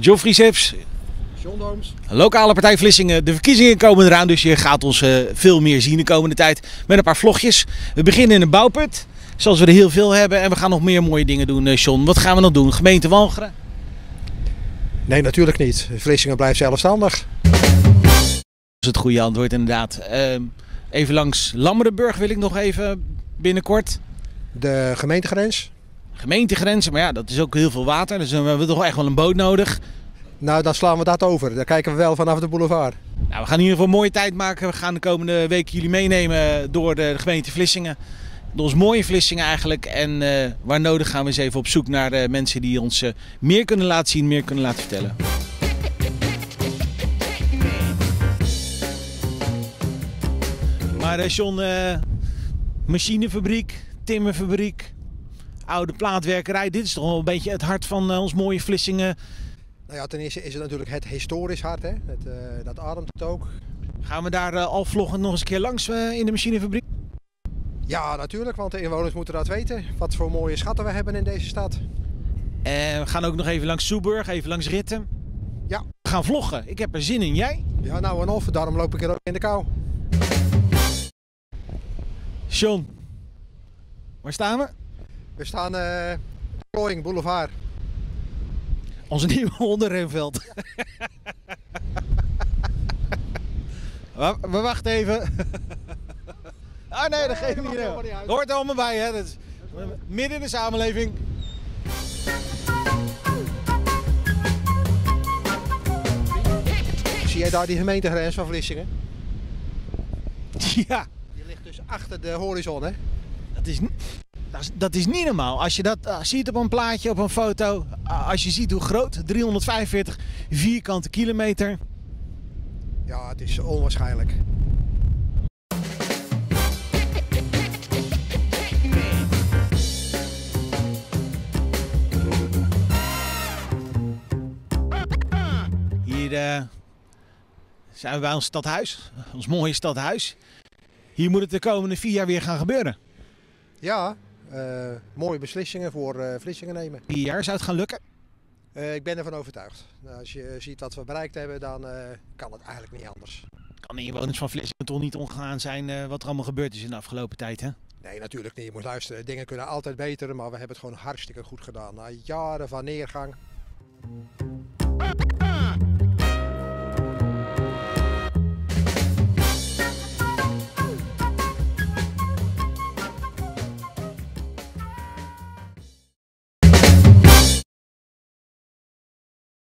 Geoffrey Sips, John Dooms. lokale partij Vlissingen. De verkiezingen komen eraan, dus je gaat ons eh, veel meer zien de komende tijd met een paar vlogjes. We beginnen in een bouwput, zoals we er heel veel hebben. En we gaan nog meer mooie dingen doen, eh, John. Wat gaan we nog doen? Gemeente Walcheren? Nee, natuurlijk niet. Vlissingen blijft zelfstandig. Dat is het goede antwoord inderdaad. Ehm, even langs Lammerenburg wil ik nog even binnenkort. De gemeentegrens. Gemeentegrenzen, maar ja, dat is ook heel veel water. Dus dan hebben we toch echt wel een boot nodig. Nou, dan slaan we dat over. Daar kijken we wel vanaf de boulevard. Nou, we gaan in ieder geval een mooie tijd maken. We gaan de komende week jullie meenemen door de gemeente Vlissingen. Door ons mooie Vlissingen eigenlijk. En eh, waar nodig gaan we eens even op zoek naar eh, mensen die ons eh, meer kunnen laten zien, meer kunnen laten vertellen. Maar eh, John, eh, machinefabriek, timmerfabriek, oude plaatwerkerij. Dit is toch wel een beetje het hart van eh, ons mooie Vlissingen. Nou ja, ten eerste is het natuurlijk het historisch hart. Hè? Het, eh, dat ademt het ook. Gaan we daar eh, al vloggend nog eens een keer langs in de machinefabriek? Ja, natuurlijk, want de inwoners moeten dat weten. Wat voor mooie schatten we hebben in deze stad. En we gaan ook nog even langs Soeburg, even langs Ritten. Ja. We gaan vloggen. Ik heb er zin in. Jij? Ja, nou en of, daarom loop ik er ook in de kou. John, waar staan we? We staan Plooiing Boulevard. Onze nieuwe onderremveld. we, we wachten even. ah nee, dat geeft dat niet. uit. Hoort er allemaal bij, hè? Dat is midden in de samenleving. Zie jij daar die gemeentegrens van Vlissingen? Ja, Die ligt dus achter de horizon, hè? dat is, dat is, dat is niet normaal. Als je dat eh, ziet op een plaatje, op een foto. ah, Als je ziet hoe groot, 345 vierkante kilometer. Ja, het is onwaarschijnlijk. Hier eh, zijn we bij ons stadhuis, ons mooie stadhuis. Hier moet het de komende vier jaar weer gaan gebeuren. Ja, eh, mooie beslissingen voor eh, Vlissingen nemen. Vier jaar zou het gaan lukken. Eh, ik ben ervan overtuigd. Nou, als je ziet wat we bereikt hebben, dan eh, kan het eigenlijk niet anders. Kan de inwoners van Vlissingen toch niet ongegaan zijn eh, wat er allemaal gebeurd is in de afgelopen tijd, hè? Nee, natuurlijk niet. Je moet luisteren. Dingen kunnen altijd beter, maar we hebben het gewoon hartstikke goed gedaan. Na jaren van neergang.